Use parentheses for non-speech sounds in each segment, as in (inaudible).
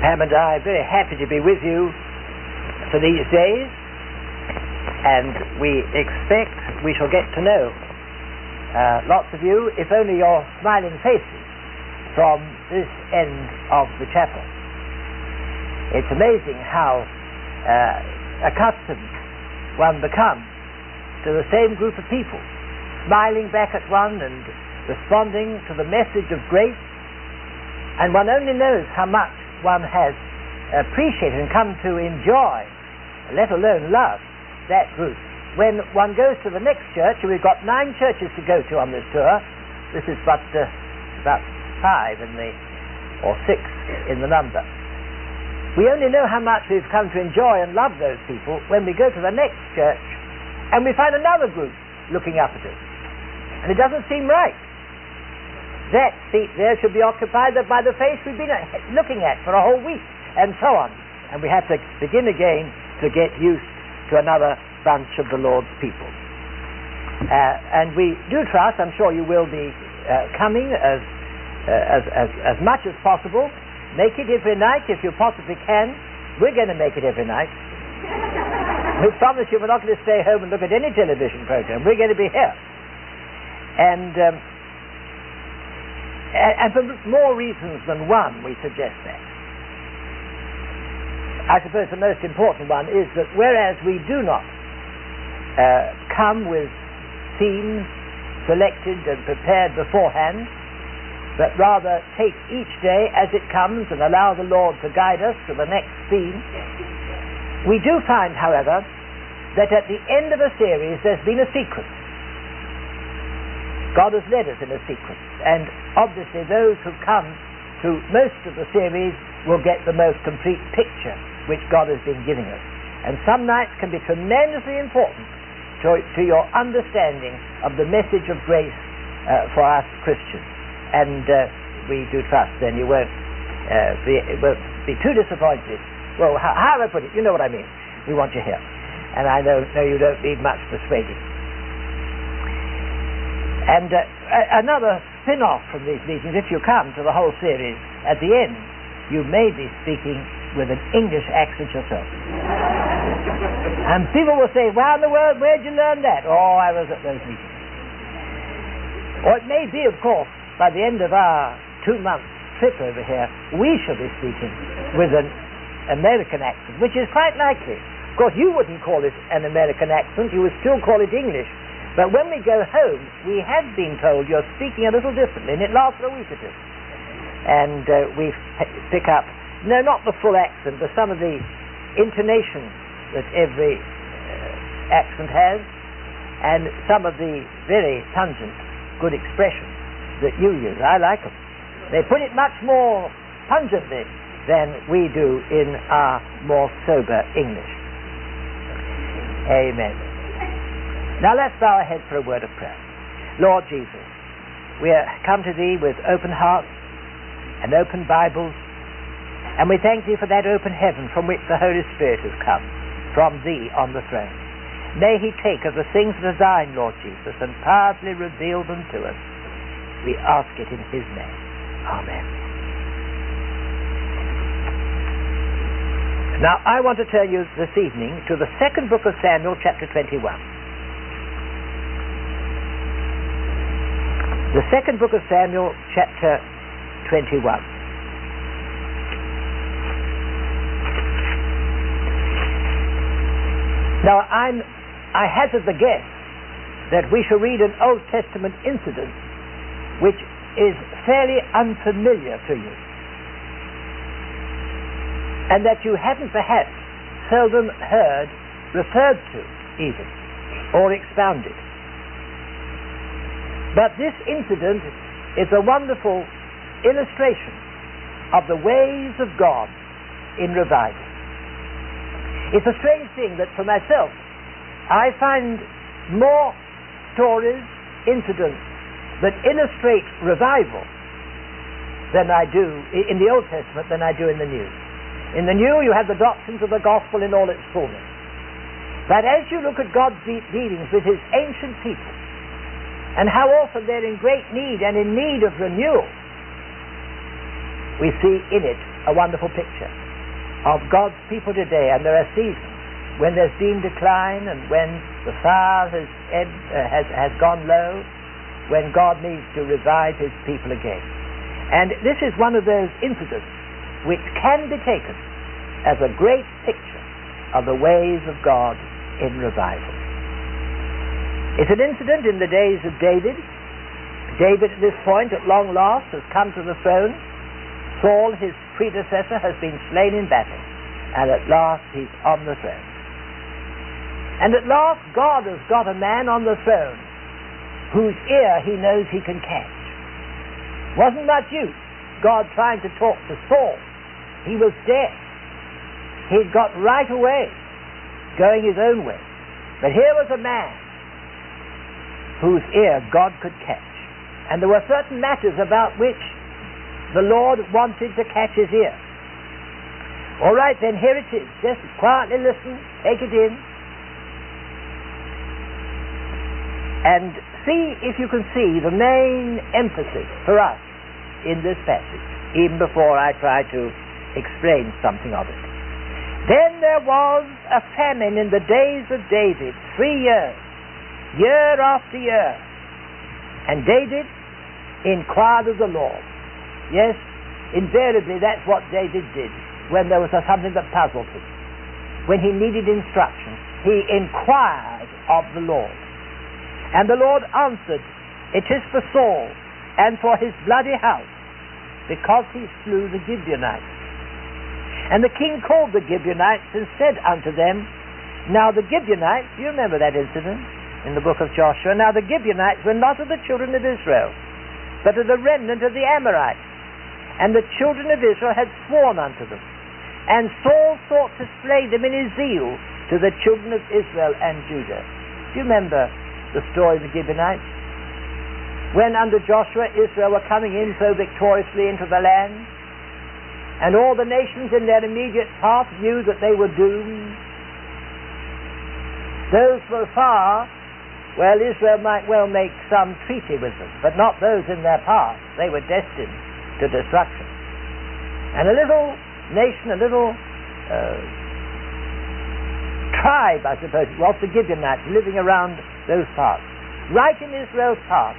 Pam and I are very happy to be with you for these days, and we expect we shall get to know uh, lots of you, if only your smiling faces, from this end of the chapel. It's amazing how uh, accustomed one becomes to the same group of people, smiling back at one and responding to the message of grace, and one only knows how much one has appreciated and come to enjoy, let alone love, that group. When one goes to the next church, and we've got nine churches to go to on this tour, this is but uh, about five in the, or six in the number. We only know how much we've come to enjoy and love those people when we go to the next church and we find another group looking up at us. And it doesn't seem right. That seat there should be occupied by the face we've been looking at for a whole week, and so on. And we have to begin again to get used to another bunch of the Lord's people. Uh, and we do trust, I'm sure you will be uh, coming as, uh, as, as, as much as possible. Make it every night if you possibly can. We're going to make it every night. (laughs) we promise you we're not going to stay home and look at any television program. We're going to be here. And, um, and for more reasons than one, we suggest that. I suppose the most important one is that whereas we do not uh, come with themes selected and prepared beforehand, but rather take each day as it comes and allow the Lord to guide us to the next theme, we do find, however, that at the end of a series there's been a sequence. God has led us in a sequence, and obviously those who come to most of the series will get the most complete picture which God has been giving us. And some nights can be tremendously important to, to your understanding of the message of grace uh, for us Christians. And uh, we do trust then you won't, uh, be, won't be too disappointed. Well, how, how do I put it? You know what I mean. We want you here. And I know, know you don't need much persuading. And uh, another spin off from these meetings, if you come to the whole series, at the end, you may be speaking with an English accent yourself. and people will say, Why in the world, where'd you learn that? Oh, I was at those meetings. Or it may be, of course, by the end of our two month trip over here, we shall be speaking with an American accent, which is quite likely. Of course, you wouldn't call it an American accent, you would still call it English. But when we go home, we have been told you're speaking a little differently, and it lasts for a week or two. And uh, we pick up, no, not the full accent, but some of the intonation that every uh, accent has, and some of the very pungent, good expressions that you use. I like them. They put it much more pungently than we do in our more sober English. Amen. Now let's bow our heads for a word of prayer. Lord Jesus, we are come to Thee with open hearts and open Bibles, and we thank Thee for that open heaven from which the Holy Spirit has come, from Thee on the throne. May He take of the things that are Thine, Lord Jesus, and powerfully reveal them to us. We ask it in His name. Amen. Now, I want to turn you this evening to the second book of Samuel, chapter 21. The second book of Samuel, chapter 21. Now, I'm, I hazard the guess that we shall read an Old Testament incident which is fairly unfamiliar to you, and that you haven't perhaps seldom heard referred to, even, or expounded. But this incident is a wonderful illustration of the ways of God in revival. It's a strange thing that for myself, I find more stories, incidents that illustrate revival than I do in the Old Testament than I do in the New. In the New, you have the doctrines of the gospel in all its fullness. But as you look at God's dealings with his ancient people, and how often they're in great need and in need of renewal, we see in it a wonderful picture of God's people today. And there are seasons when there's been decline and when the fire has, ed, uh, has, has gone low, when God needs to revive his people again. And this is one of those incidents which can be taken as a great picture of the ways of God in revival. It's an incident in the days of David. David, at this point, at long last, has come to the throne. Saul, his predecessor, has been slain in battle, and at last he's on the throne. And at last, God has got a man on the throne whose ear he knows he can catch. Wasn't much use God trying to talk to Saul. He was deaf. He'd got right away, going his own way. But here was a man whose ear God could catch. And there were certain matters about which the Lord wanted to catch his ear. All right, then here it is. Just quietly listen, take it in, and see if you can see the main emphasis for us in this passage, even before I try to explain something of it. Then there was a famine in the days of David, three years year after year. And David inquired of the Lord. Yes, invariably that's what David did when there was something that puzzled him. When he needed instruction, he inquired of the Lord. And the Lord answered, It is for Saul and for his bloody house, because he slew the Gibeonites. And the king called the Gibeonites and said unto them, Now the Gibeonites, you remember that incident? in the book of Joshua. Now the Gibeonites were not of the children of Israel, but of the remnant of the Amorites. And the children of Israel had sworn unto them. And Saul sought to slay them in his zeal to the children of Israel and Judah. Do you remember the story of the Gibeonites? When under Joshua, Israel were coming in so victoriously into the land, and all the nations in their immediate path knew that they were doomed. Those were far well, Israel might well make some treaty with them, but not those in their path. They were destined to destruction. And a little nation, a little uh, tribe, I suppose, was the Gibeonites living around those parts. Right in Israel's path,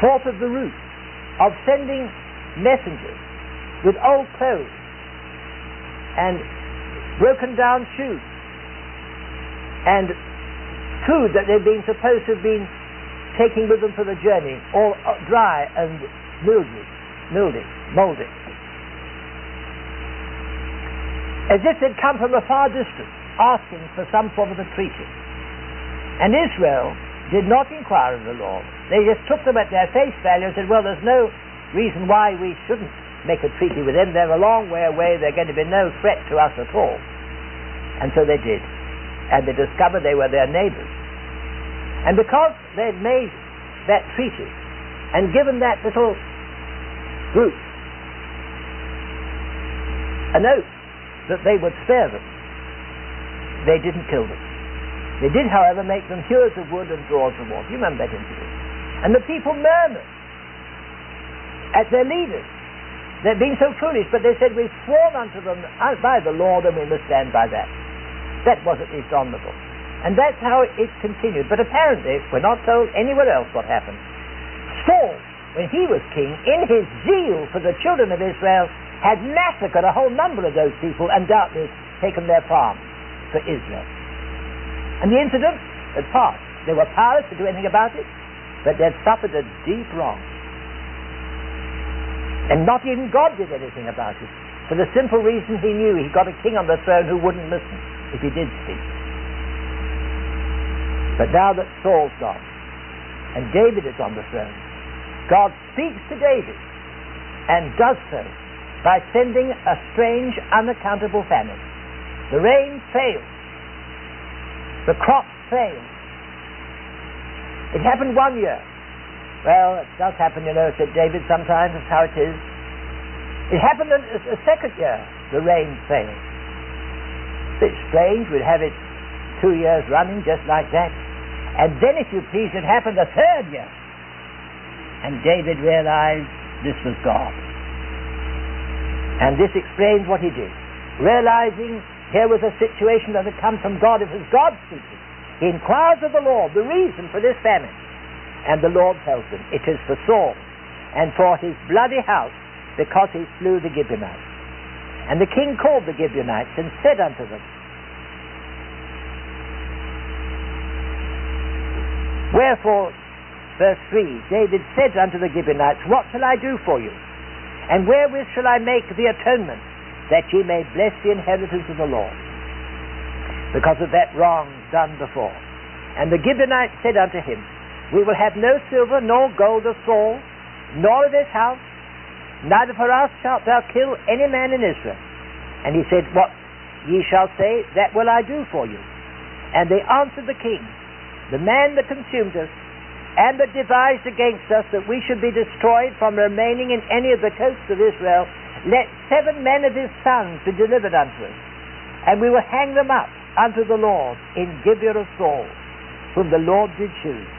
thought of the route of sending messengers with old clothes and broken down shoes and food that they'd been supposed to have been taking with them for the journey, all dry and mildewy, mildewy, moldy. As if they'd come from a far distance, asking for some form of a treaty. And Israel did not inquire of the Lord. They just took them at their face value and said, well, there's no reason why we shouldn't make a treaty with them. They're a long way away. They're going to be no threat to us at all. And so they did and they discovered they were their neighbors. And because they'd made that treaty and given that little group an oath that they would spare them, they didn't kill them. They did, however, make them hewers of wood and drawers of water. You remember that incident? And the people murmured at their leaders. They're being so foolish, but they said, We've sworn unto them by the Lord, and we must stand by that. That was at least honorable. And that's how it continued. But apparently, we're not told anywhere else what happened. Saul, when he was king, in his zeal for the children of Israel, had massacred a whole number of those people and doubtless taken their palm for Israel. And the incident had passed. They were powerless to do anything about it, but they'd suffered a deep wrong. And not even God did anything about it, for the simple reason he knew he got a king on the throne who wouldn't listen if he did speak. But now that Saul's gone and David is on the throne, God speaks to David and does so by sending a strange, unaccountable famine. The rain failed. The crops failed. It happened one year. Well, it does happen, you know, said David, sometimes. That's how it is. It happened a, a second year. The rain failed. Bit strange. We'd have it two years running just like that. And then, if you please, it happened a third year. And David realized this was God. And this explains what he did. Realizing here was a situation that had come from God, it was God speaking. He inquires of the Lord the reason for this famine. And the Lord tells him, It is for Saul and for his bloody house, because he slew the Gibeonites. And the king called the Gibeonites and said unto them, Wherefore, verse 3, David said unto the Gibeonites, What shall I do for you? And wherewith shall I make the atonement, that ye may bless the inheritance of the Lord? Because of that wrong done before. And the Gibeonites said unto him, We will have no silver nor gold of Saul, nor of his house, neither for us shalt thou kill any man in Israel. And he said, What ye shall say, that will I do for you. And they answered the king, the man that consumed us, and that devised against us that we should be destroyed from remaining in any of the coasts of Israel, let seven men of his sons be delivered unto us, and we will hang them up unto the Lord in Gibeah of Saul, whom the Lord did choose.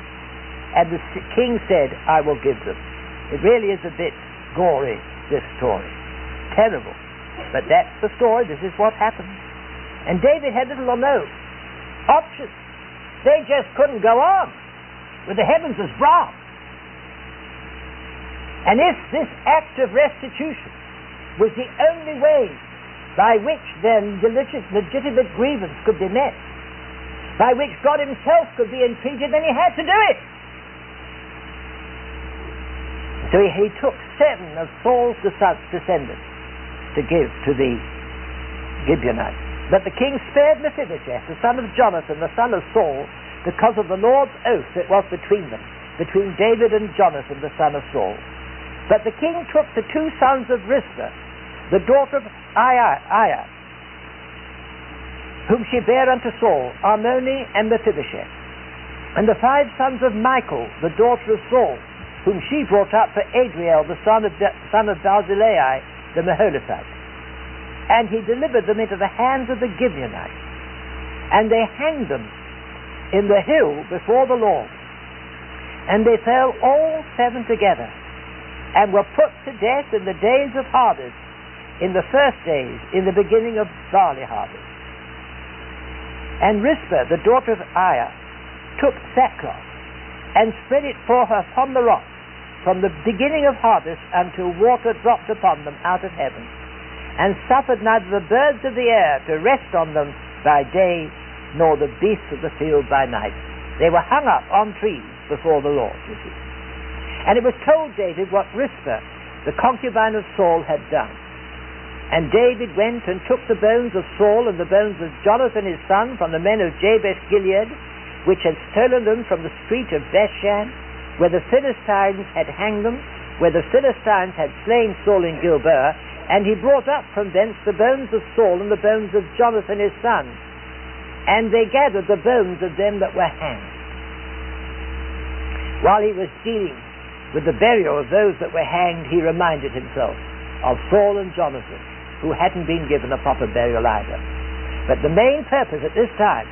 And the king said, I will give them. It really is a bit gory, this story. Terrible. But that's the story. This is what happened. And David had little or no option. They just couldn't go on with the heavens as brass. And if this act of restitution was the only way by which their legitimate grievance could be met, by which God Himself could be entreated, then He had to do it. So he, he took seven of Saul's descendants to give to the Gibeonites. But the king spared Mephibosheth, the son of Jonathan, the son of Saul, because of the Lord's oath that was between them, between David and Jonathan, the son of Saul. But the king took the two sons of Rizpah, the daughter of Aiah, whom she bare unto Saul, Armoni and Mephibosheth, and the five sons of Michal, the daughter of Saul, whom she brought up for Adriel, the son of, son of Barzillai, the Meholathite and he delivered them into the hands of the Gibeonites. And they hanged them in the hill before the Lord. And they fell all seven together, and were put to death in the days of harvest, in the first days, in the beginning of barley harvest. And Rizpah, the daughter of Aiah, took sackcloth, and spread it for her upon the rock, from the beginning of harvest until water dropped upon them out of heaven and suffered neither the birds of the air to rest on them by day, nor the beasts of the field by night. They were hung up on trees before the Lord, you see. And it was told David what Rizpah, the concubine of Saul, had done. And David went and took the bones of Saul and the bones of Jonathan his son from the men of Jabesh Gilead, which had stolen them from the street of Bethshan, where the Philistines had hanged them, where the Philistines had slain Saul in Gilboa, and he brought up from thence the bones of Saul and the bones of Jonathan his son. And they gathered the bones of them that were hanged. While he was dealing with the burial of those that were hanged, he reminded himself of Saul and Jonathan, who hadn't been given a proper burial either. But the main purpose at this time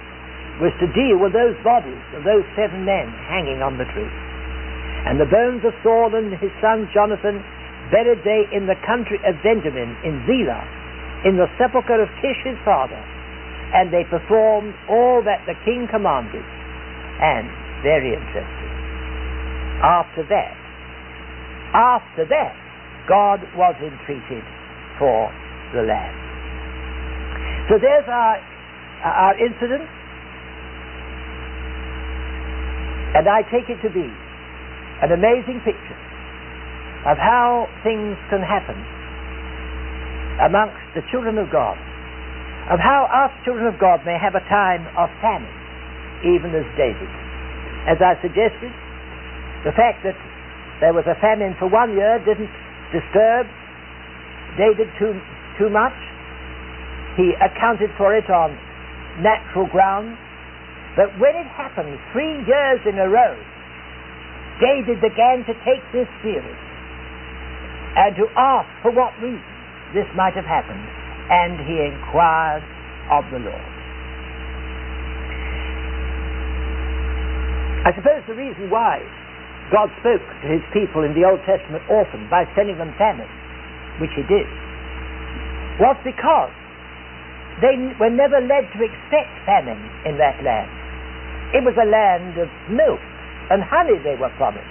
was to deal with those bodies of those seven men hanging on the tree. And the bones of Saul and his son Jonathan buried they in the country of Benjamin, in Zelah, in the sepulchre of Kish his father. And they performed all that the king commanded. And, very interesting, after that, after that, God was entreated for the land. So there's our, our incident. And I take it to be an amazing picture of how things can happen amongst the children of God, of how us children of God may have a time of famine, even as David. As I suggested, the fact that there was a famine for one year didn't disturb David too, too much. He accounted for it on natural grounds. But when it happened three years in a row, David began to take this serious and to ask for what reason this might have happened. And he inquired of the Lord. I suppose the reason why God spoke to his people in the Old Testament often by sending them famine, which he did, was because they were never led to expect famine in that land. It was a land of milk and honey they were promised,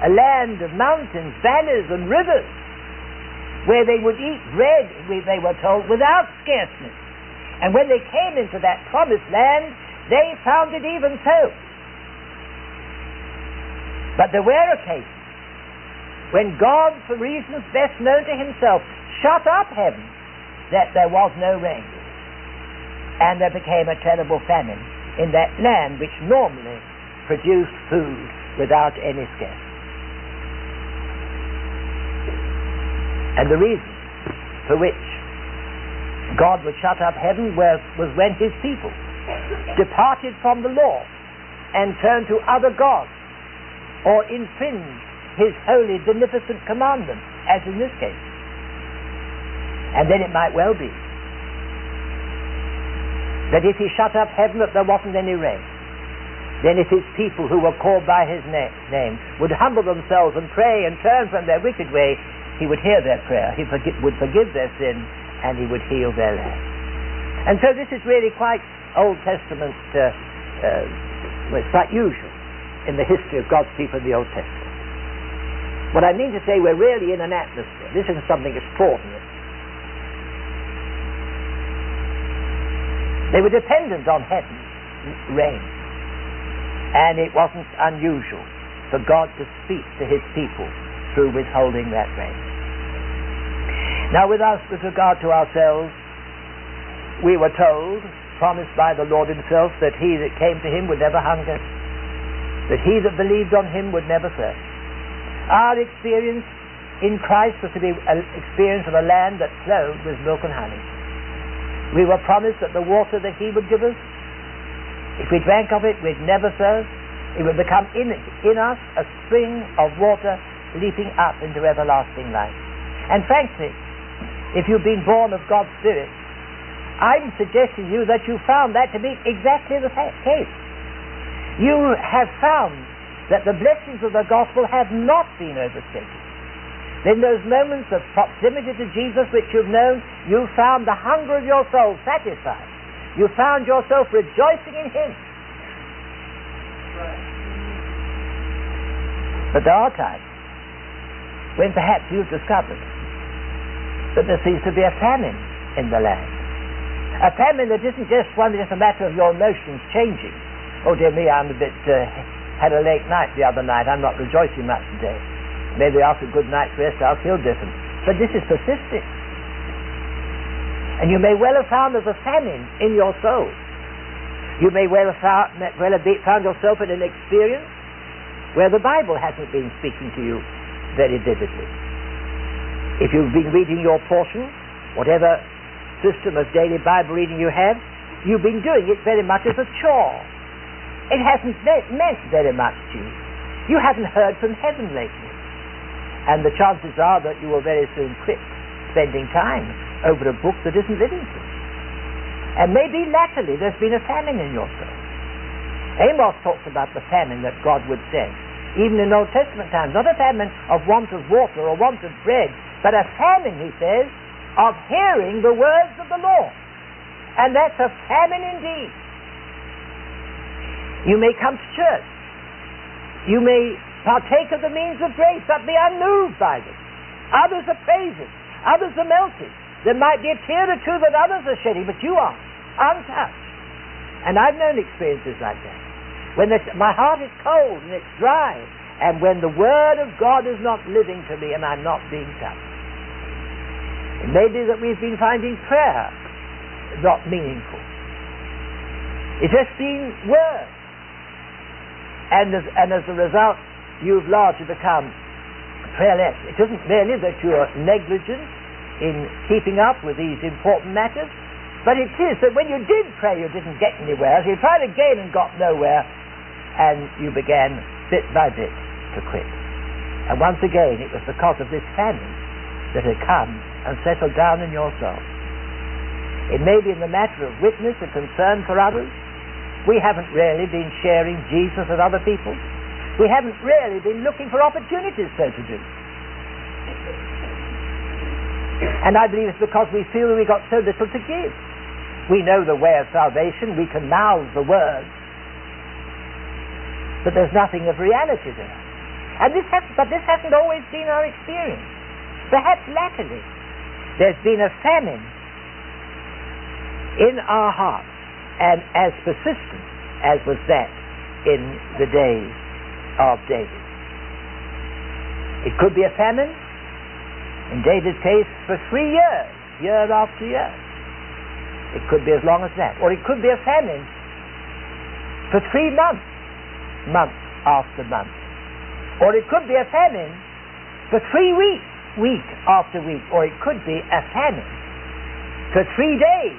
a land of mountains, valleys, and rivers, where they would eat bread, they were told, without scarceness. And when they came into that promised land, they found it even so. But there were occasions when God, for reasons best known to himself, shut up heaven that there was no rain and there became a terrible famine in that land which normally produced food without any scarcity. And the reason for which God would shut up heaven was, was when his people departed from the law and turned to other gods or infringed his holy, beneficent commandments, as in this case. And then it might well be that if he shut up heaven that there wasn't any rain, then if his people who were called by his na- name would humble themselves and pray and turn from their wicked way, he would hear their prayer, he would forgive their sin, and he would heal their land. And so this is really quite Old Testament, uh, uh, it's quite usual in the history of God's people in the Old Testament. What I mean to say, we're really in an atmosphere. This isn't something extraordinary. They were dependent on heaven's rain. And it wasn't unusual for God to speak to his people through withholding that rain. Now, with us, with regard to ourselves, we were told, promised by the Lord himself, that he that came to him would never hunger, that he that believed on him would never thirst. Our experience in Christ was to be an experience of a land that flowed with milk and honey. We were promised that the water that He would give us, if we drank of it, we'd never thirst. It would become in, in us a spring of water leaping up into everlasting life. And frankly, if you've been born of God's Spirit, I'm suggesting to you that you found that to be exactly the case. You have found that the blessings of the gospel have not been overstated. In those moments of proximity to Jesus which you've known, you found the hunger of your soul satisfied. You found yourself rejoicing in Him. But there are times when perhaps you've discovered that there seems to be a famine in the land. A famine that isn't just one just a matter of your emotions changing. Oh dear me, I'm a bit uh, had a late night the other night. I'm not rejoicing much today. Maybe after a good night's rest I'll feel different. But this is persisting. And you may well have found there's a famine in your soul. You may well have found, well have found yourself in an experience where the Bible hasn't been speaking to you very vividly. If you've been reading your portion, whatever system of daily Bible reading you have, you've been doing it very much as a chore. It hasn't meant very much to you. You haven't heard from heaven lately. And the chances are that you will very soon quit spending time over a book that isn't living to you. And maybe latterly there's been a famine in your soul. Amos talks about the famine that God would send, even in Old Testament times. Not a famine of want of water or want of bread, but a famine, he says, of hearing the words of the Lord. And that's a famine indeed. You may come to church. You may partake of the means of grace, but be unmoved by them. Others are praising, others are melting. There might be a tear or two that others are shedding, but you are untouched. And I've known experiences like that. When my heart is cold and it's dry, and when the Word of God is not living to me and I'm not being touched. It may be that we've been finding prayer not meaningful. It's just been words. And as, and as a result, you've largely become prayerless. It isn't merely that you are negligent in keeping up with these important matters, But it is that when you did pray, you didn't get anywhere. So you tried again and got nowhere, and you began bit by bit to quit. And once again, it was because of this famine that had come and settled down in your soul. It may be in the matter of witness and concern for others. We haven't really been sharing Jesus with other people. We haven't really been looking for opportunities so to do. And I believe it's because we feel we've got so little to give. We know the way of salvation, we can mouth the words, but there's nothing of reality there. And this has, but this hasn't always been our experience. Perhaps latterly, there's been a famine in our hearts, and as persistent as was that in the days of David. It could be a famine, in David's case, for three years, year after year. It could be as long as that. Or it could be a famine for three months, month after month. Or it could be a famine for three weeks, week after week. Or it could be a famine for three days,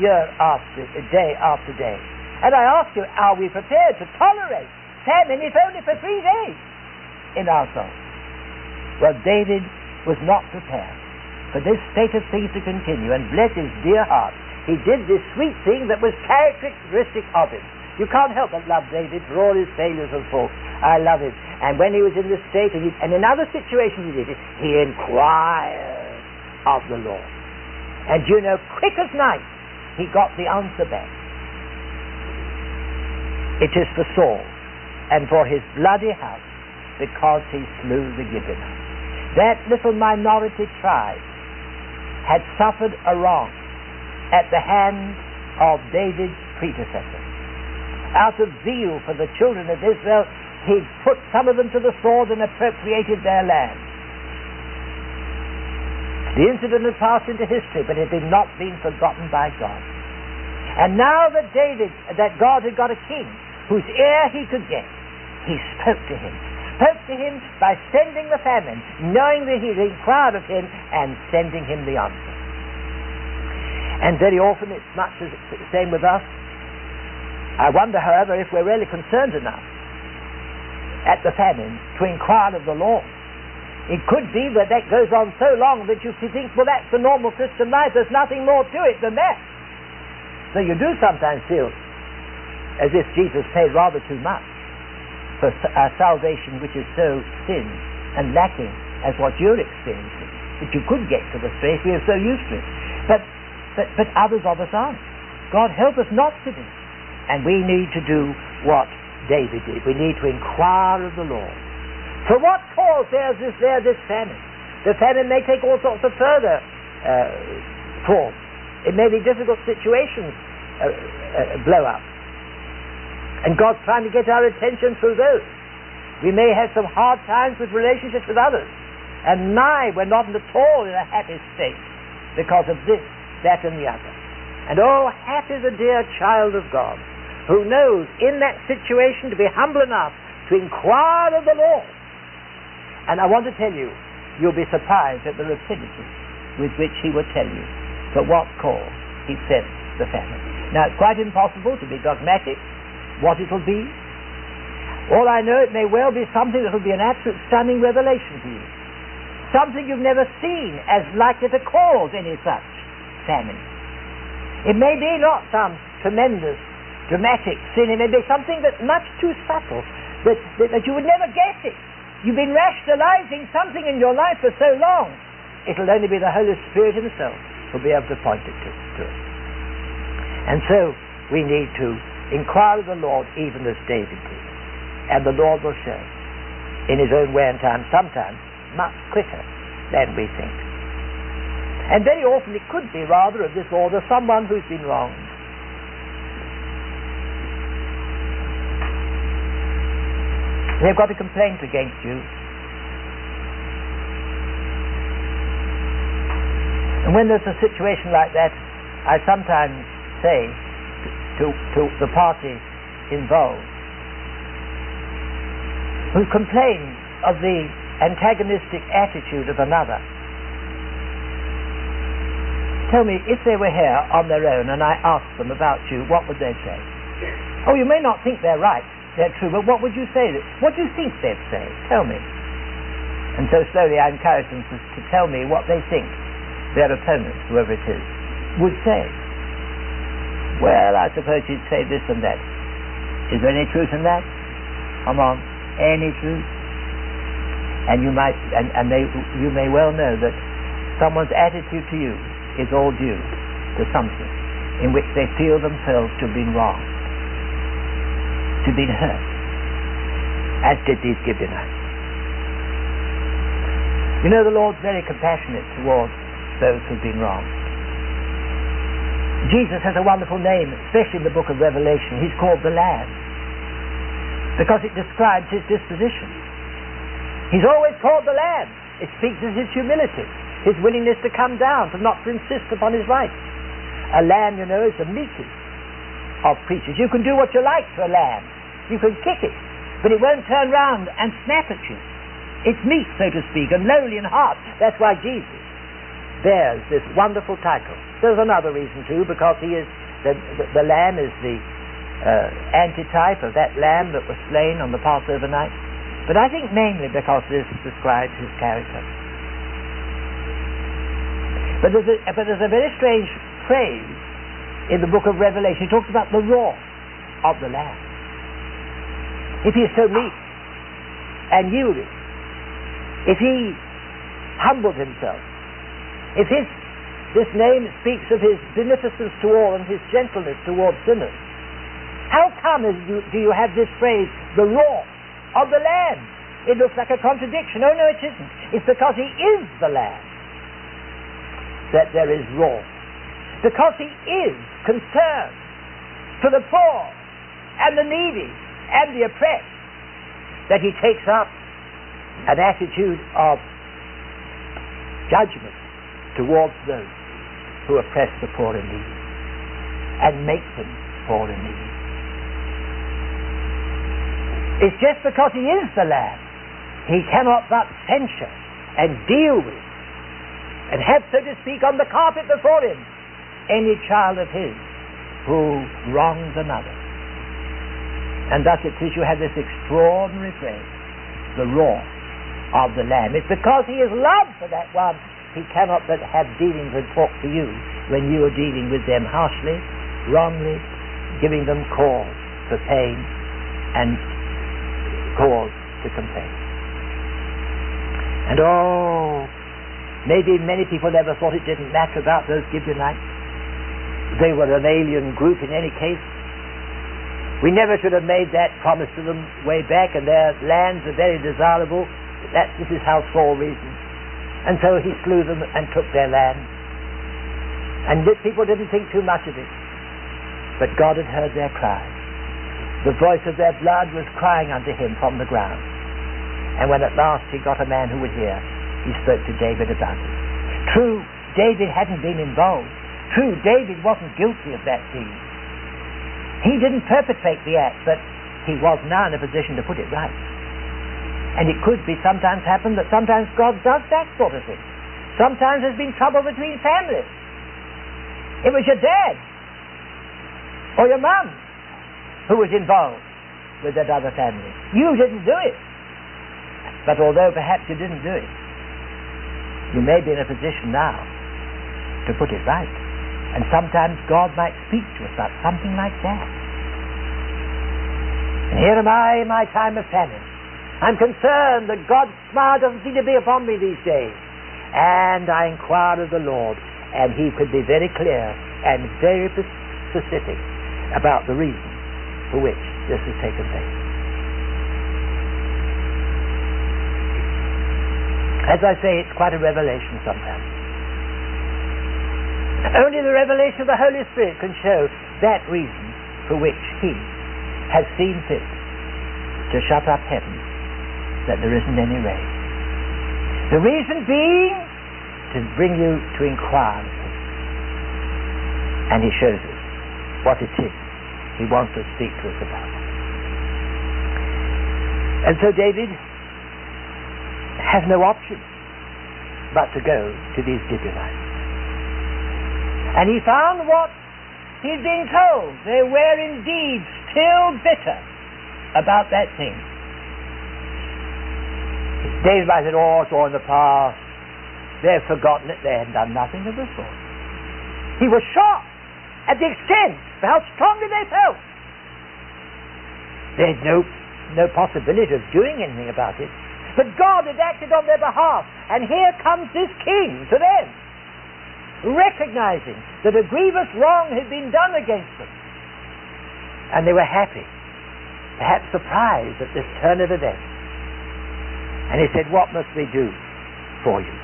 year after day after day. And I ask you, are we prepared to tolerate famine if only for three days in our soul? Well, David was not prepared for this state of things to continue, and bless his dear heart, he did this sweet thing that was characteristic of him. You can't help but love David for all his failures and faults. I love him. And when he was in this state, and, he, and in other situations he did it, he inquired of the Lord. And you know, quick as night, he got the answer back. It is for Saul and for his bloody house because he slew the Gibeonites. That little minority tribe had suffered a wrong at the hand of David's predecessor. Out of zeal for the children of Israel, he put some of them to the sword and appropriated their land. The incident had passed into history, but it had not been forgotten by God. And now that David, that God had got a king whose ear he could get, he spoke to him. Spoke to him by sending the famine, knowing that he had inquired of him and sending him the answer. And very often it's much the same with us. I wonder, however, if we're really concerned enough at the famine to inquire of the Lord. It could be that that goes on so long that you think, well, that's the normal Christian life. There's nothing more to it than that. So you do sometimes feel as if Jesus paid rather too much for a uh, salvation which is so thin and lacking as what you're experiencing, that you could get to the faith. We are so used to it. But, but, but others of us aren't. God help us not to be. And we need to do what David did. We need to inquire of the Lord. For what cause there is there this famine? The famine may take all sorts of further uh, forms. It may be difficult situations uh, uh, blow up. And God's trying to get our attention through those. We may have some hard times with relationships with others. And my, we're not at all in a happy state because of this, that, and the other. And oh, happy the dear child of God who knows in that situation to be humble enough to inquire of the Lord. And I want to tell you, you'll be surprised at the rapidity with which he will tell you for what cause he sent the famine. Now, it's quite impossible to be dogmatic what it'll be. All I know, it may well be something that will be an absolute stunning revelation to you. Something you've never seen as likely to cause any such famine. It may be not some tremendous, dramatic sin. It may be something that's much too subtle that, that, that you would never guess it. You've been rationalizing something in your life for so long. It'll only be the Holy Spirit Himself who'll be able to point it to, to it. And so we need to inquire of the Lord even as David did. And the Lord will show in his own way and time, sometimes much quicker than we think. And very often it could be rather of this order someone who's been wronged. They've got a complaint against you. And when there's a situation like that, I sometimes say to, to the party involved who complain of the antagonistic attitude of another. Tell me, if they were here on their own and I asked them about you, what would they say? Oh, you may not think they're right, they're true, but what would you say? What do you think they'd say? Tell me. And so slowly I encourage them to, to tell me what they think their opponents, whoever it is, would say. Well, I suppose you'd say this and that. Is there any truth in that? Come on, any truth? And you might, and, and they, you may well know that someone's attitude to you is all due to something in which they feel themselves to have been wrong, to be hurt, as did these Gibeonites. You know, the Lord's very compassionate towards those who've been wrong. Jesus has a wonderful name, especially in the book of Revelation. He's called the Lamb because it describes his disposition. He's always called the Lamb. It speaks of his humility his willingness to come down, to not to insist upon his rights. A lamb, you know, is the meekest of creatures. You can do what you like to a lamb. You can kick it, but it won't turn round and snap at you. It's meek, so to speak, and lowly in heart. That's why Jesus bears this wonderful title. There's another reason too, because he is the, the, the lamb is the uh, antitype of that lamb that was slain on the Passover night. But I think mainly because this describes his character. But there's, a, but there's a very strange phrase in the book of Revelation. He talks about the wrath of the Lamb. If he is so meek and yielding, if he humbled himself, if his, this name speaks of his beneficence to all and his gentleness towards sinners, how come you, do you have this phrase, the wrath of the Lamb? It looks like a contradiction. Oh, no, it isn't. It's because he is the Lamb that there is wrong. Because he is concerned for the poor and the needy and the oppressed, that he takes up an attitude of judgment towards those who oppress the poor and needy and make them poor and needy. It's just because he is the Lamb, he cannot but censure and deal with and have, so to speak, on the carpet before him any child of his who wrongs another. And thus it is you have this extraordinary phrase, the wrath of the Lamb. It's because he is loved for that one, he cannot but have dealings and talk to you when you are dealing with them harshly, wrongly, giving them cause for pain and cause to complain. And oh, Maybe many people never thought it didn't matter about those Gibeonites. They were an alien group in any case. We never should have made that promise to them way back, and their lands are very desirable. That, this is how Saul reasoned. And so he slew them and took their land. And people didn't think too much of it. But God had heard their cry. The voice of their blood was crying unto him from the ground. And when at last he got a man who would hear, he spoke to David about it. True, David hadn't been involved. True, David wasn't guilty of that deed. He didn't perpetrate the act, but he was now in a position to put it right. And it could be sometimes happen that sometimes God does that sort of thing. Sometimes there's been trouble between families. It was your dad or your mum who was involved with that other family. You didn't do it. But although perhaps you didn't do it, you may be in a position now to put it right. And sometimes God might speak to us about something like that. And here am I in my time of famine. I'm concerned that God's smile doesn't seem to be upon me these days. And I inquire of the Lord, and He could be very clear and very specific about the reason for which this has taken place. As I say, it's quite a revelation sometimes. Only the revelation of the Holy Spirit can show that reason for which He has seen fit to shut up heaven, that there isn't any rain. The reason being to bring you to inquire And He shows us what it is He wants to speak to us about. And so David has no option but to go to these Gibeonites. And he found what he'd been told. They were indeed still bitter about that thing. David have said, oh, it's all in the past. They've forgotten it. They had done nothing of the sort. He was shocked at the extent of how strongly they felt. They had no, no possibility of doing anything about it. But God had acted on their behalf. And here comes this king to them, recognizing that a grievous wrong had been done against them. And they were happy, perhaps surprised at this turn of events. And he said, What must we do for you?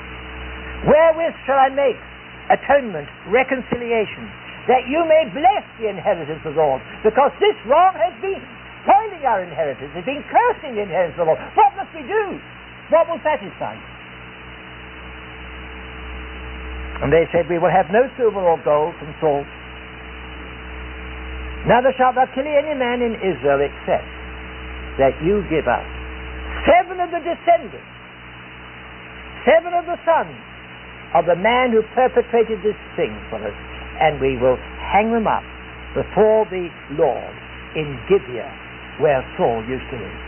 Wherewith shall I make atonement, reconciliation, that you may bless the inheritance of the Lord? Because this wrong has been spoiling our inheritance, has been cursing the inheritance of the Lord. What must we do? What will satisfy you? And they said, We will have no silver or gold from Saul. Neither shalt thou kill any man in Israel except that you give us seven of the descendants, seven of the sons of the man who perpetrated this thing for us, and we will hang them up before the Lord in Gibeah, where Saul used to live.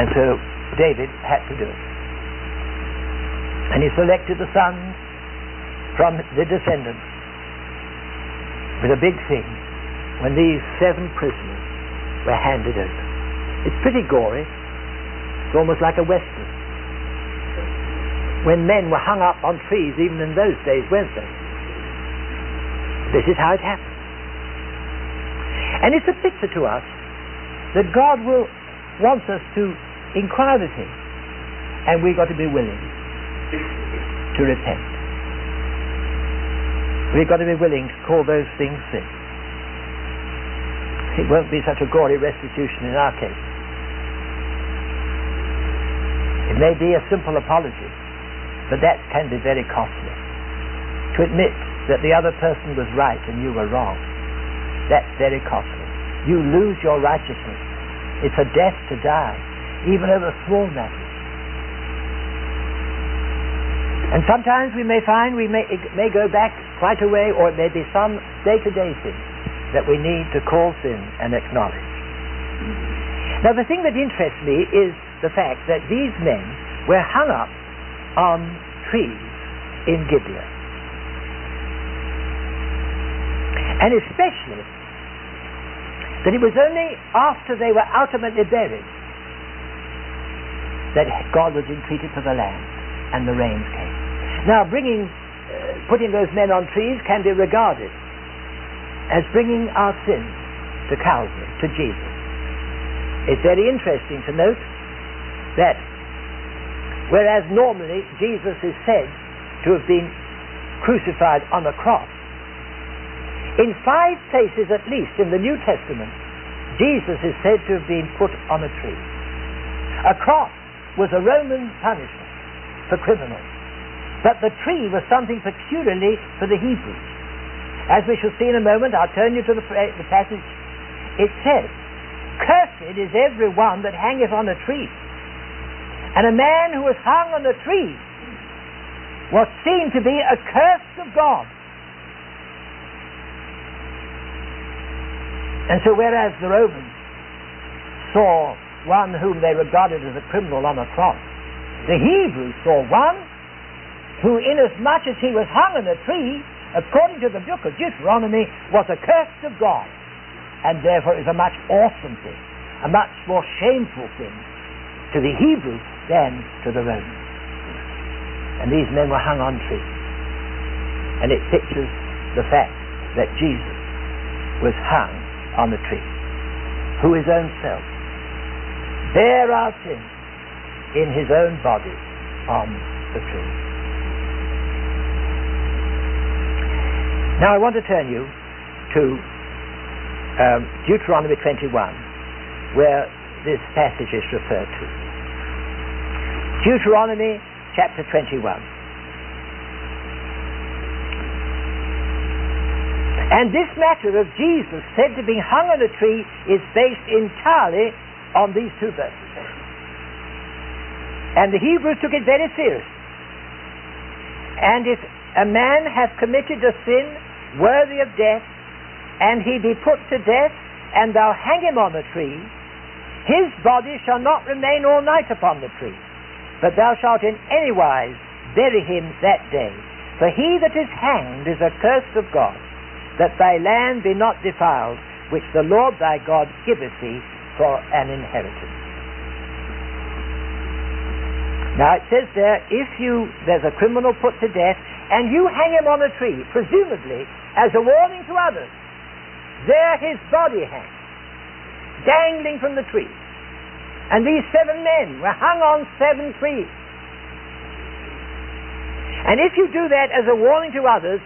And so David had to do it. And he selected the sons from the descendants with a big thing when these seven prisoners were handed over. It's pretty gory. It's almost like a western. When men were hung up on trees, even in those days, weren't they? This is how it happened. And it's a picture to us that God will wants us to inquire of Him, and we've got to be willing to repent. We've got to be willing to call those things sin. It won't be such a gory restitution in our case. It may be a simple apology, but that can be very costly. To admit that the other person was right and you were wrong, that's very costly. You lose your righteousness. It's a death to die, even over small matters. And sometimes we may find we may, it may go back quite a way, or it may be some day-to-day thing that we need to call sin and acknowledge. Now, the thing that interests me is the fact that these men were hung up on trees in Gibeah. And especially that it was only after they were ultimately buried that God was entreated for the land and the rains came. Now, bringing, uh, putting those men on trees can be regarded as bringing our sins to Calvary, to Jesus. It's very interesting to note that whereas normally Jesus is said to have been crucified on a cross, in five places at least in the New Testament, Jesus is said to have been put on a tree. A cross was a Roman punishment for criminals. But the tree was something peculiarly for the Hebrews. As we shall see in a moment, I'll turn you to the, the passage. It says, Cursed is every one that hangeth on a tree. And a man who was hung on a tree was seen to be a curse of God. And so, whereas the Romans saw one whom they regarded as a criminal on a cross, the Hebrews saw one who, inasmuch as he was hung on a tree, according to the book of Deuteronomy, was accursed of God, and therefore is a much awesome thing, a much more shameful thing to the Hebrews than to the Romans. And these men were hung on trees. And it pictures the fact that Jesus was hung on the tree, who his own self bare our sins in his own body on the tree. Now I want to turn you to um, Deuteronomy 21, where this passage is referred to. Deuteronomy chapter 21. And this matter of Jesus said to be hung on a tree is based entirely on these two verses. And the Hebrews took it very seriously. And if a man have committed a sin worthy of death, and he be put to death, and thou hang him on a tree, his body shall not remain all night upon the tree, but thou shalt in any wise bury him that day. For he that is hanged is accursed of God, that thy land be not defiled, which the Lord thy God giveth thee for an inheritance. Now it says there, if you there's a criminal put to death and you hang him on a tree, presumably as a warning to others, there his body hangs, dangling from the tree. And these seven men were hung on seven trees. And if you do that as a warning to others,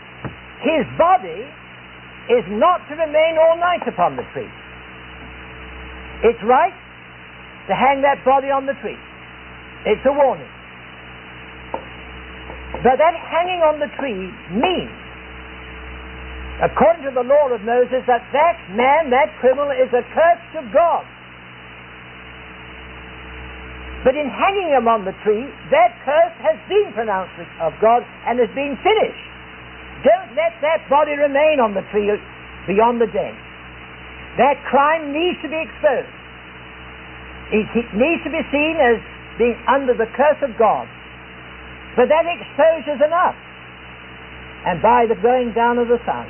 his body is not to remain all night upon the tree. It's right to hang that body on the tree. It's a warning. But that hanging on the tree means, according to the law of Moses, that that man, that criminal, is accursed to God. But in hanging him on the tree, that curse has been pronounced of God and has been finished. Don't let that body remain on the tree beyond the day. That crime needs to be exposed. It needs to be seen as being under the curse of God. But that exposure is enough. And by the going down of the sun,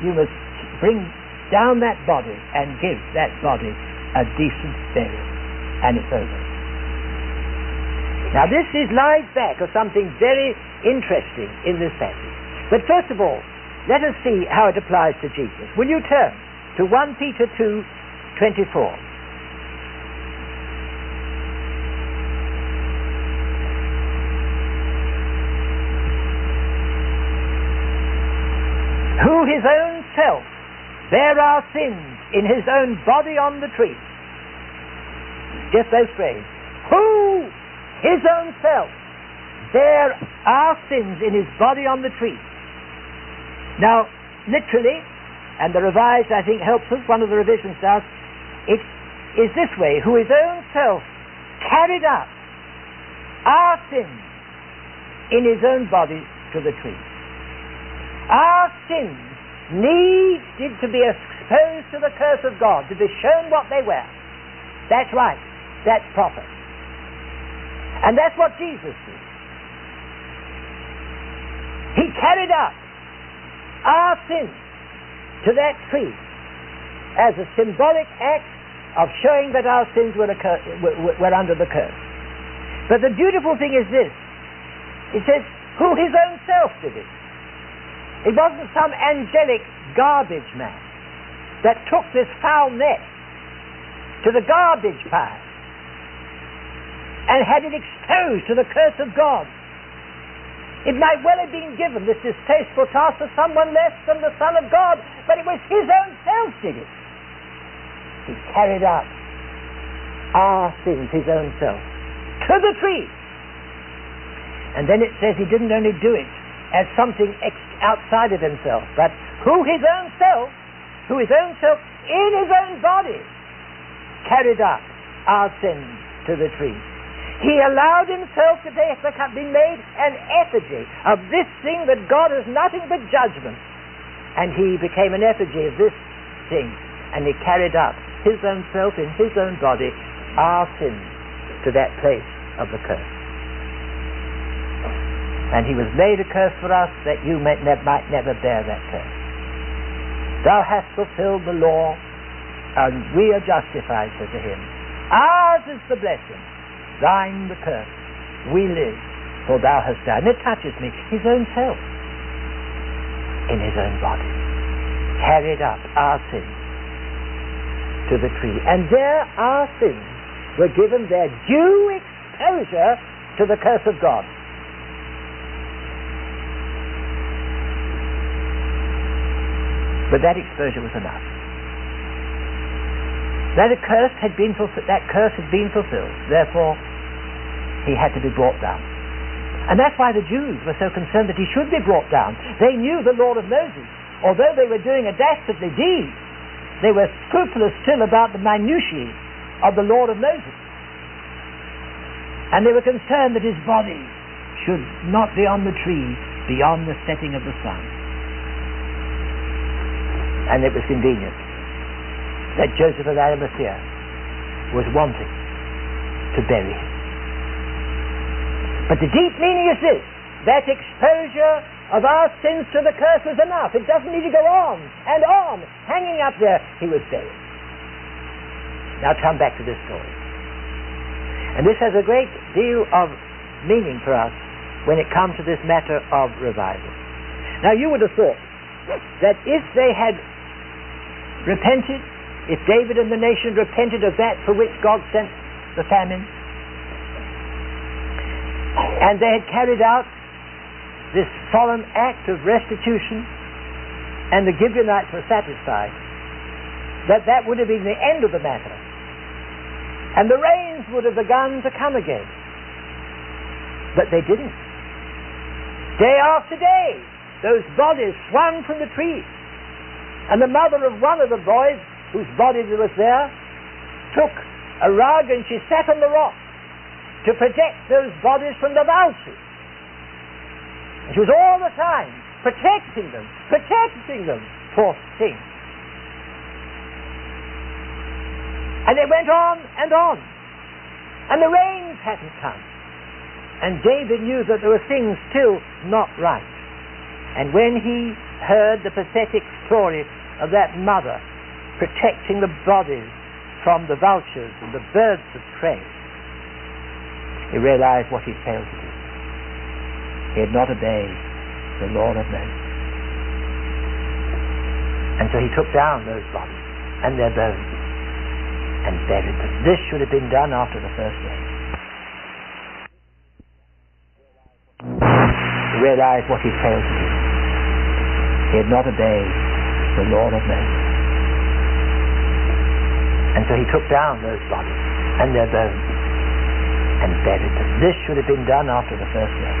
you must bring down that body and give that body a decent burial. And it's over. Now this is lies back of something very interesting in this passage. But first of all, let us see how it applies to Jesus. Will you turn to 1 Peter 2, 24. who his own self bare our sins in his own body on the tree. Just those phrases. Who his own self bare our sins in his body on the tree. Now, literally, and the Revised I think helps us, one of the revisions does, it is this way, who his own self carried up our sins in his own body to the tree. Our sins needed to be exposed to the curse of God, to be shown what they were. That's right. That's proper. And that's what Jesus did. He carried up our sins to that tree as a symbolic act of showing that our sins were, were under the curse. But the beautiful thing is this. It says, who his own self did it. It wasn't some angelic garbage man that took this foul net to the garbage pile and had it exposed to the curse of God. It might well have been given, this distasteful task, to someone less than the Son of God, but it was his own self did it. He carried out our sins, his own self, to the tree. And then it says he didn't only do it as something ex- outside of himself, but who his own self, who his own self in his own body carried up our sins to the tree. He allowed himself to be made an effigy of this thing that God is nothing but judgment. And he became an effigy of this thing. And he carried up his own self in his own body, our sins, to that place of the curse. And he was made a curse for us that you might, might never bear that curse. Thou hast fulfilled the law, and we are justified, says to him. Ours is the blessing, thine the curse. We live, for thou hast died. And it touches me, his own self, in his own body, carried up our sins to the tree. And there our sins were given their due exposure to the curse of God. But that exposure was enough. That curse had been fulfilled. That curse had been fulfilled. Therefore, he had to be brought down. And that's why the Jews were so concerned that he should be brought down. They knew the law of Moses. Although they were doing a dastardly deed, they were scrupulous still about the minutiae of the law of Moses. And they were concerned that his body should not be on the tree beyond the setting of the sun. And it was convenient that Joseph of Arimathea was wanting to bury him. But the deep meaning is this that exposure of our sins to the curse was enough. It doesn't need to go on and on, hanging up there. He was buried. Now come back to this story. And this has a great deal of meaning for us when it comes to this matter of revival. Now you would have thought that if they had repented, if David and the nation repented of that for which God sent the famine, and they had carried out this solemn act of restitution, and the Gibeonites were satisfied, that that would have been the end of the matter. And the rains would have begun to come again. But they didn't. Day after day, those bodies swung from the trees. And the mother of one of the boys, whose body was there, took a rug and she sat on the rock to protect those bodies from the vultures. And she was all the time protecting them, protecting them, poor thing. And they went on and on. And the rains hadn't come. And David knew that there were things still not right. And when he heard the pathetic story of that mother protecting the bodies from the vultures and the birds of prey, he realized what he failed to do. He had not obeyed the law of Moses. And so he took down those bodies and their bones and buried them. This should have been done after the first day. realized what he failed to do. He had not obeyed the law of Moses. And so he took down those bodies and their bones and buried them. This should have been done after the first day.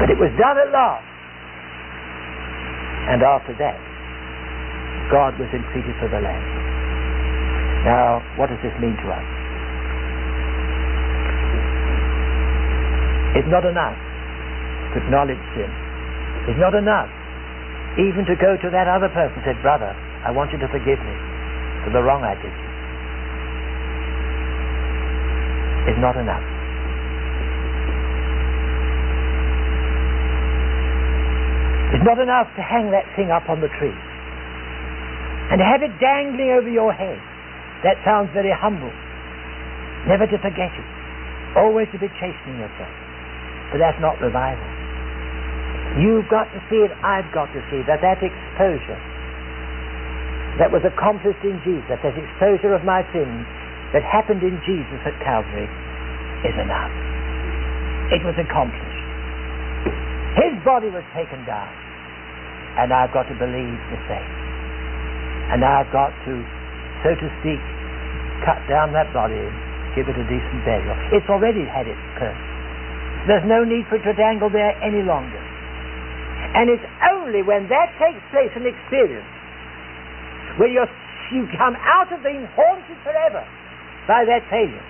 But it was done at last. And after that, God was entreated for the land. Now, what does this mean to us? It's not enough to acknowledge sin. It's not enough even to go to that other person and say, Brother, I want you to forgive me for the wrong I did you. It's not enough. It's not enough to hang that thing up on the tree and to have it dangling over your head. That sounds very humble. Never to forget it. Always to be chastening yourself. But that's not revival. You've got to see it, I've got to see that that exposure that was accomplished in Jesus, that exposure of my sins that happened in Jesus at Calvary is enough. It was accomplished. His body was taken down. And I've got to believe the same. And I've got to, so to speak, cut down that body and give it a decent burial. It's already had its curse. There's no need for it to dangle there any longer. And it's only when that takes place in experience, when you're, you come out of being haunted forever by that failure,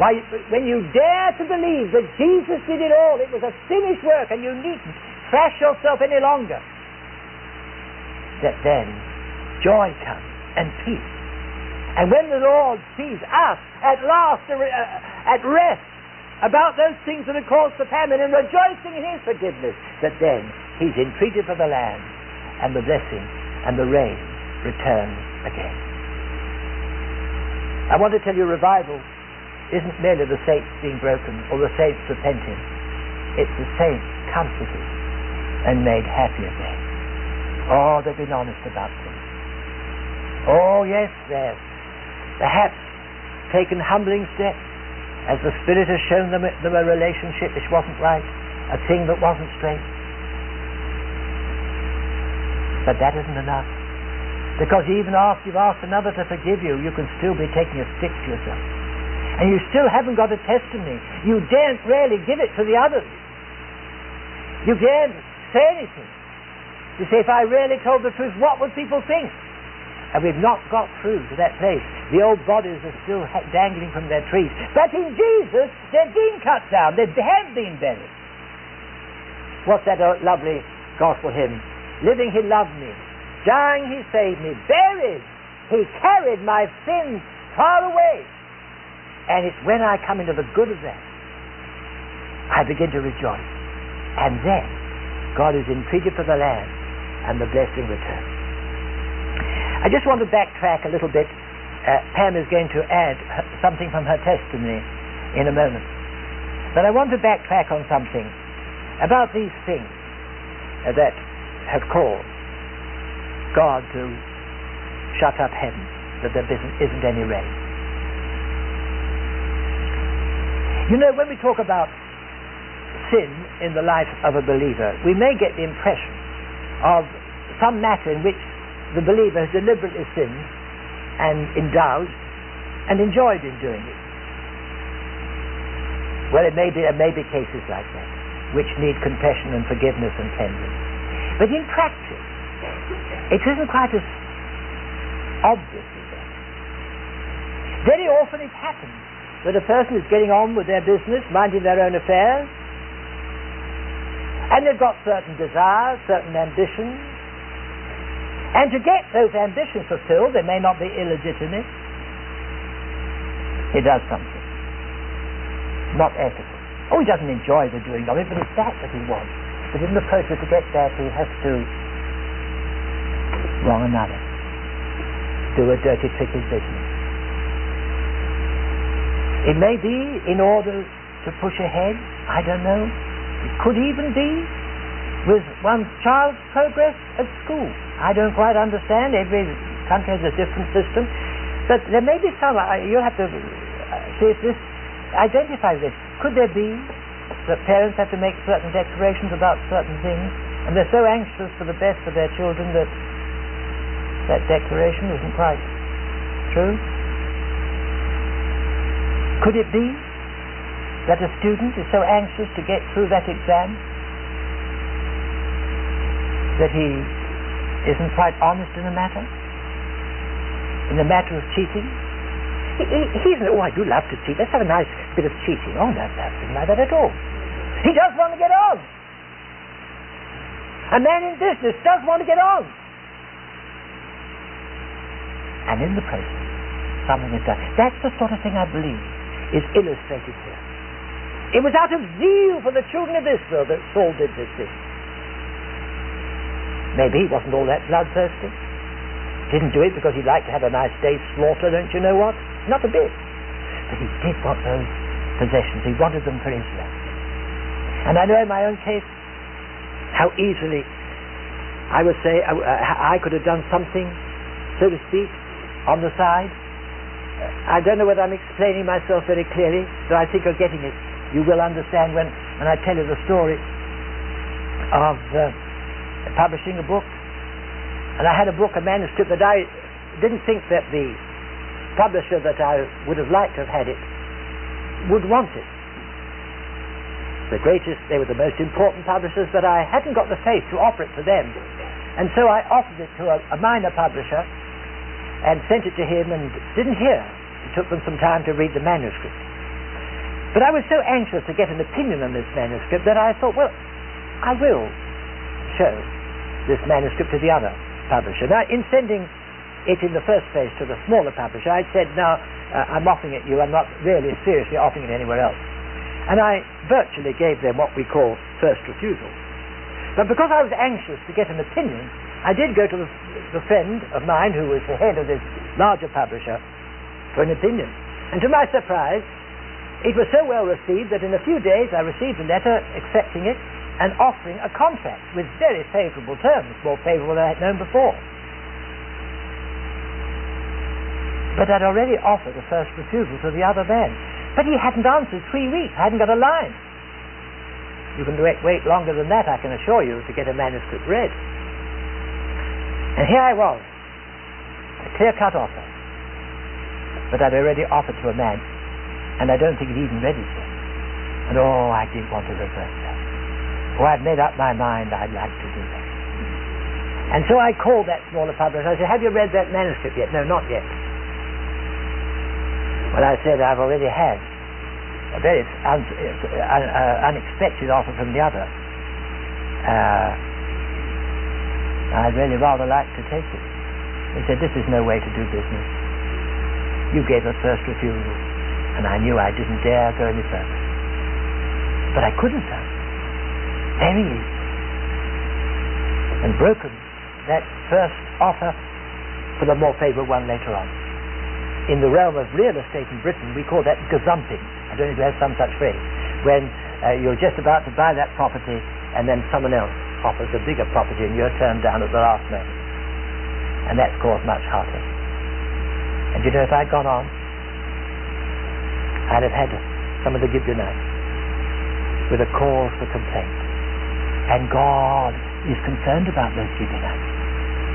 why, when you dare to believe that Jesus did it all, it was a finished work and you needn't crash yourself any longer, that then joy comes and peace. And when the Lord sees us at last uh, at rest about those things that have caused the famine and rejoicing in his forgiveness, that then he's entreated for the land and the blessing and the rain returns again. I want to tell you revival isn't merely the saints being broken or the saints repenting. It's the saints comforted and made happy again. Oh, they've been honest about things. Oh, yes, they've perhaps taken humbling steps as the Spirit has shown them, them a relationship which wasn't right, a thing that wasn't straight. But that isn't enough. Because even after you've asked another to forgive you, you can still be taking a stick to yourself. And you still haven't got a testimony. You daren't really give it to the others. You daren't say anything. You say, if I really told the truth, what would people think? And we've not got through to that place. The old bodies are still ha- dangling from their trees. But in Jesus, they've been cut down. They have been buried. What's that uh, lovely gospel hymn? Living, he loved me. Dying, he saved me. Buried, he carried my sins far away. And it's when I come into the good of that, I begin to rejoice. And then God is entreated for the land and the blessing returns. I just want to backtrack a little bit. Uh, Pam is going to add something from her testimony in a moment. But I want to backtrack on something about these things that have caused God to shut up heaven, that there isn't, any rain. You know, when we talk about sin in the life of a believer, we may get the impression of some matter in which the believer has deliberately sinned and indulged and enjoyed in doing it. Well, it may be, there may be cases like that which need confession and forgiveness and cleansing. But in practice, it isn't quite as obvious as that. Very often it happens that a person is getting on with their business, minding their own affairs, and they've got certain desires, certain ambitions, and to get those ambitions fulfilled, they may not be illegitimate. He does something. Not ethical. Oh, he doesn't enjoy the doing of it, but it's that that he wants. But in the process to get that, he has to wrong another. Do a dirty, trick tricky business. It may be in order to push ahead. I don't know. It could even be with one's child's progress at school. I don't quite understand. Every country has a different system. But there may be some, you'll have to uh, see if this, identify this. Could there be that parents have to make certain declarations about certain things, and they're so anxious for the best for their children that that declaration isn't quite true? Could it be that a student is so anxious to get through that exam that he isn't quite honest in the matter? In the matter of cheating? He, he, he's, oh, I do love to cheat. Let's have a nice bit of cheating. Oh, no, nothing like that at all. He does want to get on. A man in business does want to get on. And in the process, something is done. That's the sort of thing I believe is illustrated here. It was out of zeal for the children of Israel that Saul did this thing. Maybe he wasn't all that bloodthirsty. Didn't do it because he liked to have a nice day's slaughter, don't you know what? Not a bit. But he did want those possessions. He wanted them for Israel. And I know in my own case how easily I would say I, I could have done something, so to speak, on the side. I don't know whether I'm explaining myself very clearly, but I think you're getting it. You will understand when, when I tell you the story of uh, publishing a book. And I had a book, a manuscript that I didn't think that the publisher that I would have liked to have had it would want it. The greatest, they were the most important publishers, but I hadn't got the faith to offer it to them. And so I offered it to a, a minor publisher and sent it to him and didn't hear. It took them some time to read the manuscript. But I was so anxious to get an opinion on this manuscript that I thought, well, I will show this manuscript to the other publisher. Now, in sending it in the first place to the smaller publisher, I'd said, now, uh, I'm offering it you, I'm not really seriously offering it anywhere else. And I virtually gave them what we call first refusal. But because I was anxious to get an opinion, I did go to the, the friend of mine who was the head of this larger publisher for an opinion. And to my surprise, it was so well received that in a few days I received a letter accepting it and offering a contract with very favourable terms, more favourable than I had known before. But I'd already offered a first refusal to the other man. But he hadn't answered three weeks. I hadn't got a line. You can wait, wait longer than that, I can assure you, to get a manuscript read. And here I was, a clear-cut offer. But I'd already offered to a man, and I don't think he'd even read it. And oh, I did want to reverse that. Oh, I'd made up my mind I'd like to do that. And so I called that smaller publisher. I said, Have you read that manuscript yet? No, not yet. Well, I said, I've already had a very un- uh, unexpected offer from the other. Uh, I'd really rather like to take it. He said, This is no way to do business. You gave a first refusal, and I knew I didn't dare go any further. But I couldn't have. Very. And broken that first offer for the more favourable one later on. In the realm of real estate in Britain, we call that gazumping. I don't know if you have some such phrase. When uh, you're just about to buy that property and then someone else offers a bigger property and you're turned down at the last moment. And that's caused much heartache. And you know, if I'd gone on, I'd have had some of the Gibeonites with a cause for complaint. And God is concerned about those Gibeonites.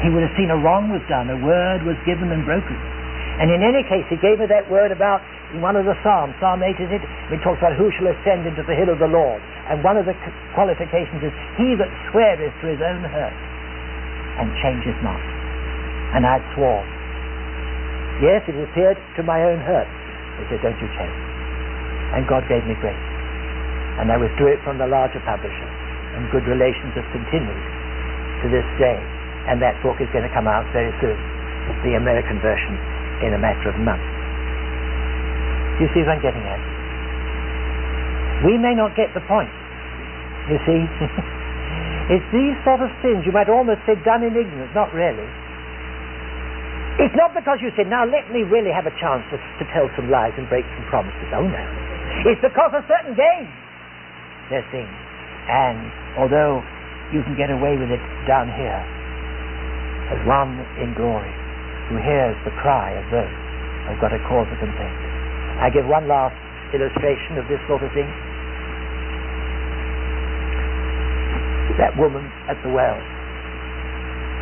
He would have seen a wrong was done, a word was given and broken. And in any case, he gave me that word about in one of the Psalms, Psalm 8 is it? It talks about who shall ascend into the hill of the Lord. And one of the qualifications is he that sweareth to his own hurt and changes not. And I'd sworn. Yes, it appeared to my own hurt. He said, don't you change. And God gave me grace. And I withdrew it from the larger publisher. And good relations have continued to this day. And that book is going to come out very soon. The American version in a matter of months. You see what I'm getting at? We may not get the point. You see? (laughs) it's these sort of sins, you might almost say done in ignorance, not really. It's not because you said, now let me really have a chance to, to tell some lies and break some promises. Oh no. It's because of certain gains they're seen. And although you can get away with it down here, as one in glory who hears the cry of those who've got a cause of complaint. I give one last illustration of this sort of thing. That woman at the well.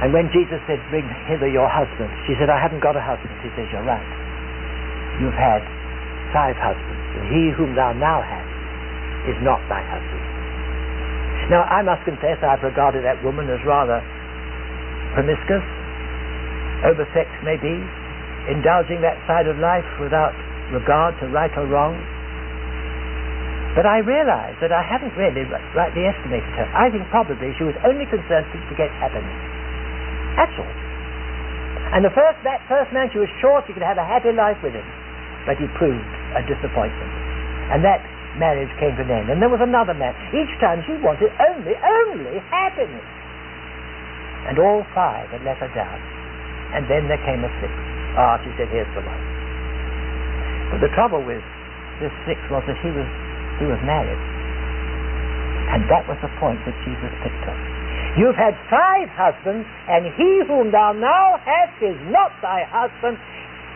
And when Jesus said, Bring hither your husband, she said, I haven't got a husband. He says, You're right. You've had five husbands, and he whom thou now hast is not thy husband. Now, I must confess I've regarded that woman as rather promiscuous, oversexed maybe, indulging that side of life without regard to right or wrong. But I realized that I haven't really rightly estimated her. I think probably she was only concerned to, to get happiness. That's all. And the first, that first man, she was sure she could have a happy life with him. But he proved a disappointment. And that marriage came to an end. And there was another man. Each time she wanted only, only happiness. And all five had let her down. And then there came a sixth. Ah, she said, here's the one. But the trouble with this sixth was that he was he was married. And that was the point that Jesus picked up. You've had five husbands, and he whom thou now hast is not thy husband.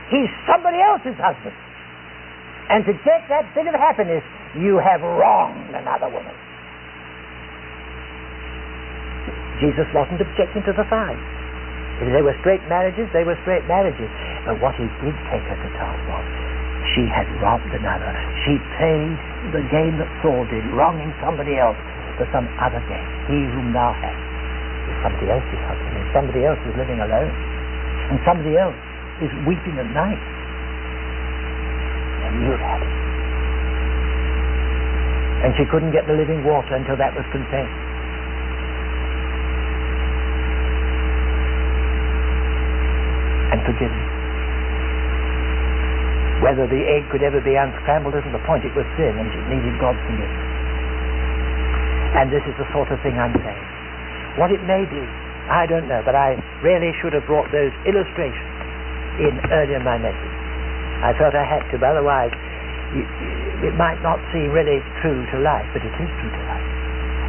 He's somebody else's husband. And to get that bit of happiness, you have wronged another woman. Jesus wasn't objecting to the five. If they were straight marriages, they were straight marriages. But what he did take her to task was she had robbed another. She played the game that Saul did, wronging somebody else for some other gain. He whom thou hast is somebody else's husband, and somebody else is living alone, and somebody else is weeping at night. And you've had it. And she couldn't get the living water until that was confessed. And forgiven. Whether the egg could ever be unscrambled isn't the point. It was sin and it needed God's forgiveness. And this is the sort of thing I'm saying. What it may be, I don't know, but I really should have brought those illustrations in earlier in my message. I felt I had to, but otherwise it might not seem really true to life, but it is true to life.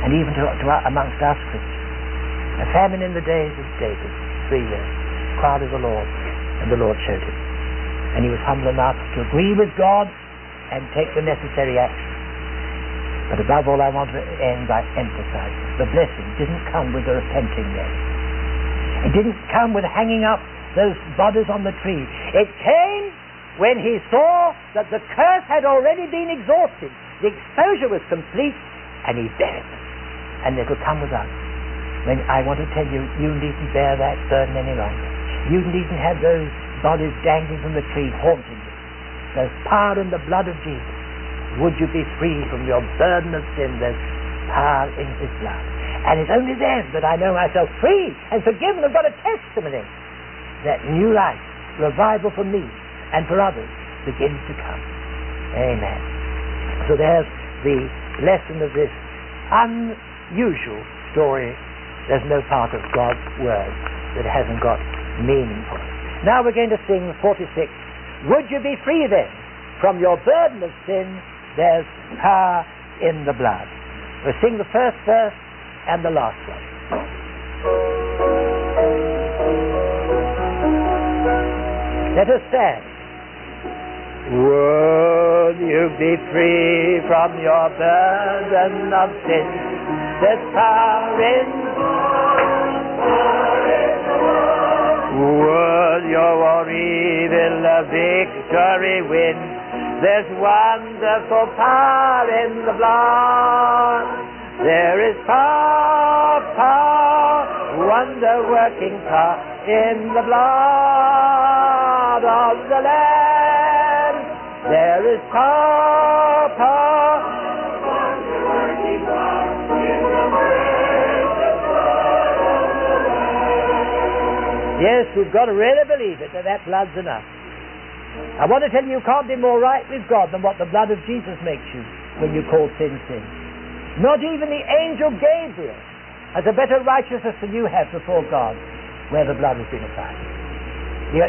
And even to, to amongst us Christians. A famine in the days of David, three years, cried to the Lord, and the Lord showed him and he was humble enough to agree with God and take the necessary action. But above all, I want to end by emphasizing the blessing didn't come with the repenting men. It didn't come with hanging up those bodies on the tree. It came when he saw that the curse had already been exhausted. The exposure was complete, and he bare it. And it'll come with us when I want to tell you, you needn't bear that burden any longer. You needn't have those bodies dangling from the tree haunting you. There's power in the blood of Jesus. Would you be free from your burden of sin? There's power in his blood. And it's only then that I know myself free and forgiven. I've got a testimony that new life, revival for me and for others begins to come. Amen. So there's the lesson of this unusual story. There's no part of God's word that hasn't got meaning for it. Now we're going to sing 46. Would you be free then from your burden of sin? There's power in the blood. We'll sing the first verse and the last one. Let us stand. Would you be free from your burden of sin? There's power in Would your evil a victory win? There's wonderful power in the blood. There is power, power, wonder working power in the blood of the Lamb. There is power, power. Yes, we've got to really believe it that that blood's enough. I want to tell you, you can't be more right with God than what the blood of Jesus makes you when you call sin sin. Not even the angel Gabriel has a better righteousness than you have before God where the blood has been applied. You,